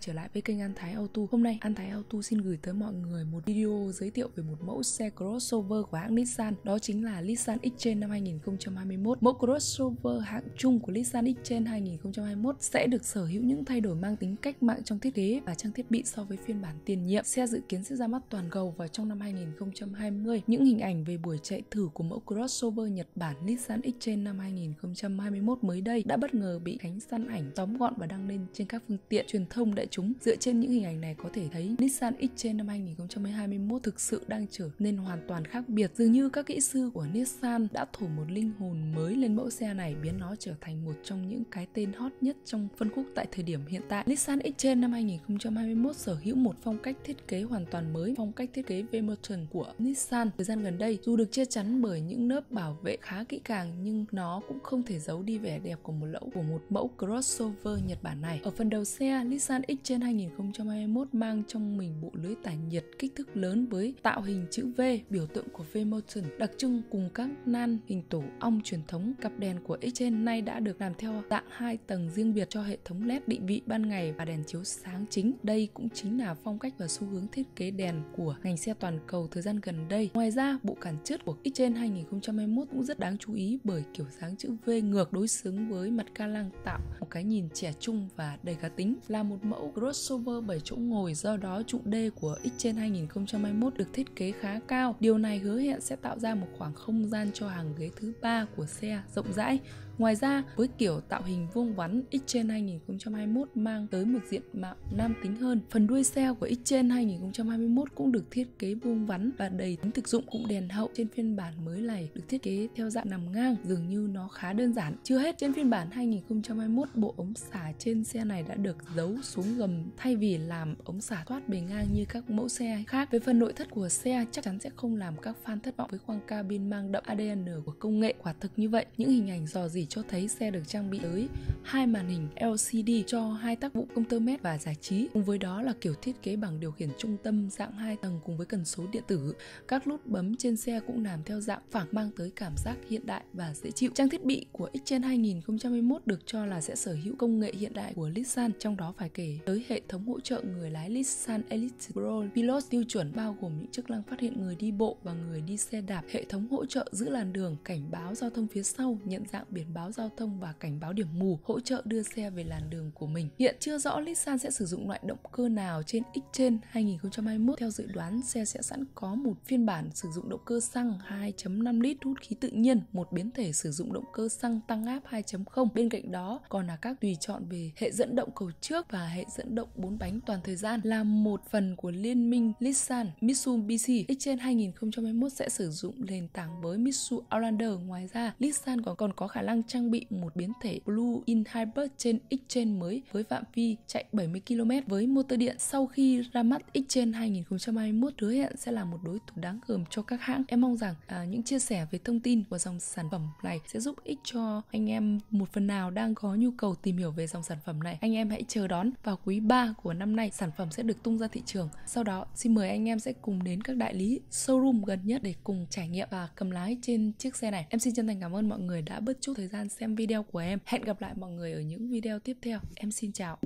trở lại với kênh An Thái Auto. Hôm nay An Thái Auto xin gửi tới mọi người một video giới thiệu về một mẫu xe crossover của hãng Nissan, đó chính là Nissan X-Trail năm 2021. Mẫu crossover hạng chung của Nissan X-Trail 2021 sẽ được sở hữu những thay đổi mang tính cách mạng trong thiết kế và trang thiết bị so với phiên bản tiền nhiệm. Xe dự kiến sẽ ra mắt toàn cầu vào trong năm 2020. Những hình ảnh về buổi chạy thử của mẫu crossover Nhật Bản Nissan X-Trail năm 2021 mới đây đã bất ngờ bị cánh săn ảnh tóm gọn và đăng lên trên các phương tiện truyền thông đã đại chúng. Dựa trên những hình ảnh này có thể thấy Nissan X-Trail năm 2021 thực sự đang trở nên hoàn toàn khác biệt. Dường như các kỹ sư của Nissan đã thổi một linh hồn mới lên mẫu xe này biến nó trở thành một trong những cái tên hot nhất trong phân khúc tại thời điểm hiện tại. Nissan X-Trail năm 2021 sở hữu một phong cách thiết kế hoàn toàn mới, phong cách thiết kế V-Motion của Nissan. Thời gian gần đây, dù được che chắn bởi những lớp bảo vệ khá kỹ càng nhưng nó cũng không thể giấu đi vẻ đẹp của một lẫu của một mẫu crossover Nhật Bản này. Ở phần đầu xe, Nissan X trên 2021 mang trong mình bộ lưới tản nhiệt kích thước lớn với tạo hình chữ V, biểu tượng của V-Motion, đặc trưng cùng các nan hình tổ ong truyền thống. Cặp đèn của X nay đã được làm theo dạng hai tầng riêng biệt cho hệ thống LED định vị ban ngày và đèn chiếu sáng chính. Đây cũng chính là phong cách và xu hướng thiết kế đèn của ngành xe toàn cầu thời gian gần đây. Ngoài ra, bộ cản trước của X 2021 cũng rất đáng chú ý bởi kiểu dáng chữ V ngược đối xứng với mặt ca lăng tạo một cái nhìn trẻ trung và đầy cá tính là một mẫu crossover 7 chỗ ngồi do đó trụ D của X trên 2021 được thiết kế khá cao. Điều này hứa hẹn sẽ tạo ra một khoảng không gian cho hàng ghế thứ ba của xe rộng rãi Ngoài ra, với kiểu tạo hình vuông vắn, x trên 2021 mang tới một diện mạo nam tính hơn. Phần đuôi xe của x trên 2021 cũng được thiết kế vuông vắn và đầy tính thực dụng cũng đèn hậu trên phiên bản mới này được thiết kế theo dạng nằm ngang, dường như nó khá đơn giản. Chưa hết, trên phiên bản 2021, bộ ống xả trên xe này đã được giấu xuống gầm thay vì làm ống xả thoát bề ngang như các mẫu xe khác. Về phần nội thất của xe, chắc chắn sẽ không làm các fan thất vọng với khoang cabin mang đậm ADN của công nghệ quả thực như vậy. Những hình ảnh dò dỉ cho thấy xe được trang bị tới hai màn hình LCD cho hai tác vụ công tơ mét và giải trí. Cùng với đó là kiểu thiết kế bằng điều khiển trung tâm dạng 2 tầng cùng với cần số điện tử. Các nút bấm trên xe cũng làm theo dạng phẳng mang tới cảm giác hiện đại và dễ chịu. Trang thiết bị của X-Trail 2021 được cho là sẽ sở hữu công nghệ hiện đại của Nissan, trong đó phải kể tới hệ thống hỗ trợ người lái Nissan Elite Pro Pilot tiêu chuẩn bao gồm những chức năng phát hiện người đi bộ và người đi xe đạp, hệ thống hỗ trợ giữ làn đường, cảnh báo giao thông phía sau, nhận dạng biển báo giao thông và cảnh báo điểm mù, hỗ trợ đưa xe về làn đường của mình. Hiện chưa rõ Nissan sẽ sử dụng loại động cơ nào trên X trên 2021. Theo dự đoán, xe sẽ sẵn có một phiên bản sử dụng động cơ xăng 2.5 lít hút khí tự nhiên, một biến thể sử dụng động cơ xăng tăng áp 2.0. Bên cạnh đó còn là các tùy chọn về hệ dẫn động cầu trước và hệ dẫn động 4 bánh toàn thời gian là một phần của liên minh Nissan Mitsubishi. X-Trail 2021 sẽ sử dụng nền tảng với Mitsubishi Outlander. Ngoài ra, Nissan còn còn có khả năng trang bị một biến thể Blue-in Hybrid trên X-Trail mới với phạm vi chạy 70 km với motor điện sau khi ra mắt X-Trail 2021 hứa hẹn sẽ là một đối thủ đáng gờm cho các hãng. Em mong rằng à, những chia sẻ về thông tin của dòng sản phẩm này sẽ giúp ích cho anh em một phần nào đang có nhu cầu tìm hiểu về dòng sản phẩm này. Anh em hãy chờ đón và vào quý 3 của năm nay, sản phẩm sẽ được tung ra thị trường. Sau đó, xin mời anh em sẽ cùng đến các đại lý showroom gần nhất để cùng trải nghiệm và cầm lái trên chiếc xe này. Em xin chân thành cảm ơn mọi người đã bớt chút thời gian xem video của em. Hẹn gặp lại mọi người ở những video tiếp theo. Em xin chào.